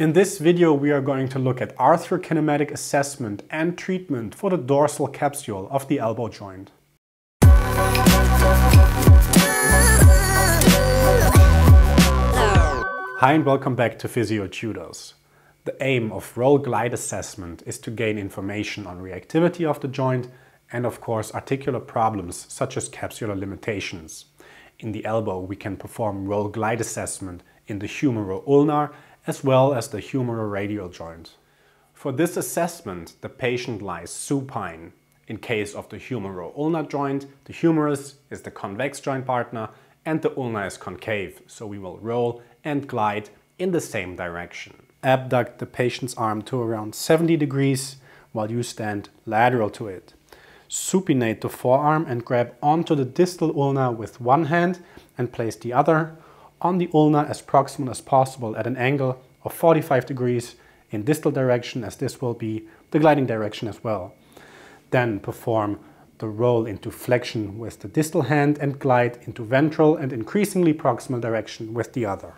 In this video we are going to look at arthrokinematic assessment and treatment for the dorsal capsule of the elbow joint. Hi and welcome back to Physio Tutors. The aim of roll glide assessment is to gain information on reactivity of the joint and of course articular problems such as capsular limitations. In the elbow we can perform roll glide assessment in the humero-ulnar as well as the humeroradial joint. For this assessment, the patient lies supine. In case of the humero-ulnar joint, the humerus is the convex joint partner and the ulna is concave, so we will roll and glide in the same direction. Abduct the patient's arm to around 70 degrees while you stand lateral to it. Supinate the forearm and grab onto the distal ulna with one hand and place the other on the ulna as proximal as possible at an angle of 45 degrees in distal direction as this will be the gliding direction as well. Then perform the roll into flexion with the distal hand and glide into ventral and increasingly proximal direction with the other.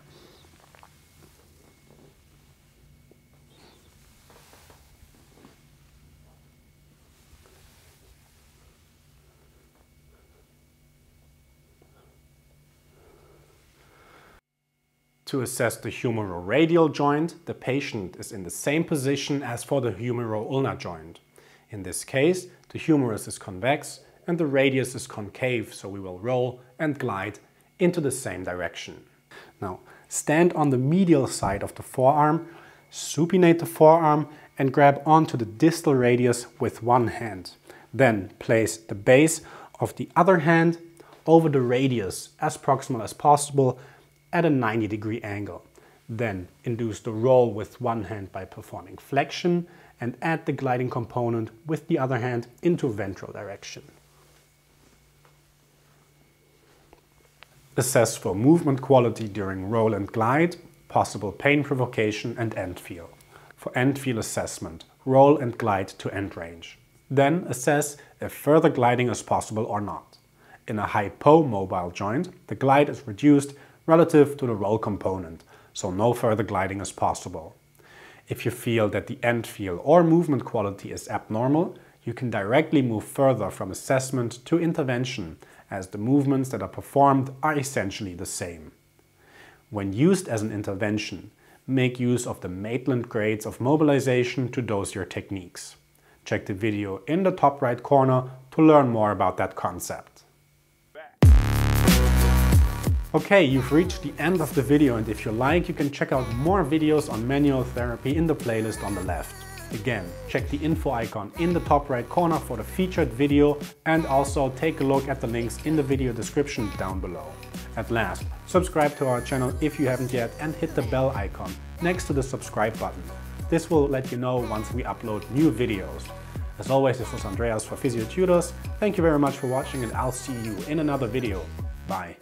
To assess the humeroradial joint, the patient is in the same position as for the humero-ulnar joint. In this case, the humerus is convex and the radius is concave, so we will roll and glide into the same direction. Now, stand on the medial side of the forearm, supinate the forearm and grab onto the distal radius with one hand. Then place the base of the other hand over the radius as proximal as possible at a 90 degree angle. Then induce the roll with one hand by performing flexion and add the gliding component with the other hand into ventral direction. Assess for movement quality during roll and glide, possible pain provocation and end feel. For end feel assessment, roll and glide to end range. Then assess if further gliding is possible or not. In a hypomobile joint, the glide is reduced relative to the roll component, so no further gliding is possible. If you feel that the end feel or movement quality is abnormal, you can directly move further from assessment to intervention as the movements that are performed are essentially the same. When used as an intervention, make use of the Maitland grades of mobilization to dose your techniques. Check the video in the top right corner to learn more about that concept. Okay, you've reached the end of the video and if you like, you can check out more videos on manual therapy in the playlist on the left. Again, check the info icon in the top right corner for the featured video and also take a look at the links in the video description down below. At last, subscribe to our channel if you haven't yet and hit the bell icon next to the subscribe button. This will let you know once we upload new videos. As always, this was Andreas for Physio Tutors. Thank you very much for watching and I'll see you in another video. Bye.